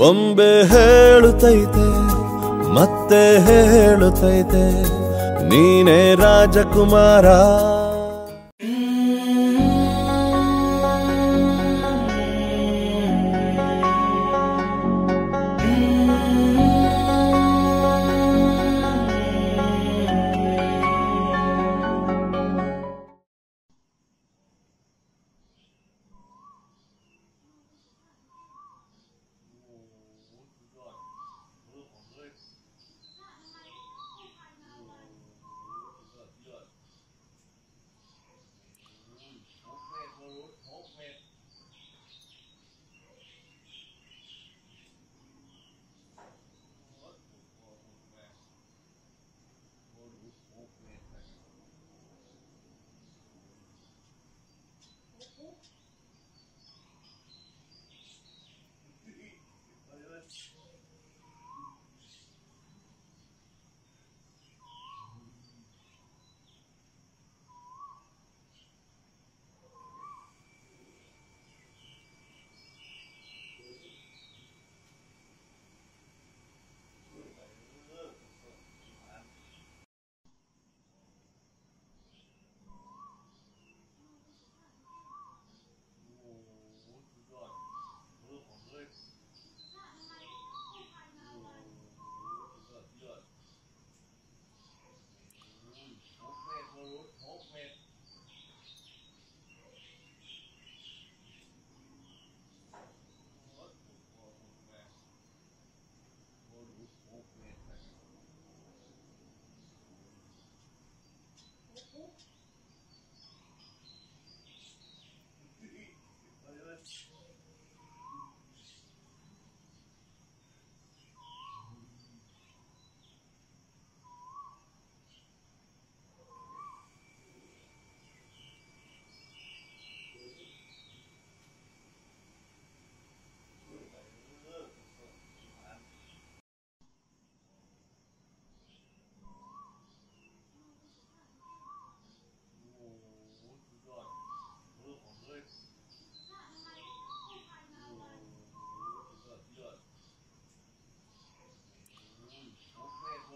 ಬೊಂಬೆ ಹೇಳುತ್ತೈತೆ ಮತ್ತೆ ಹೇಳುತ್ತೈತೆ ನೀನೇ ರಾಜಕುಮಾರ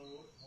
So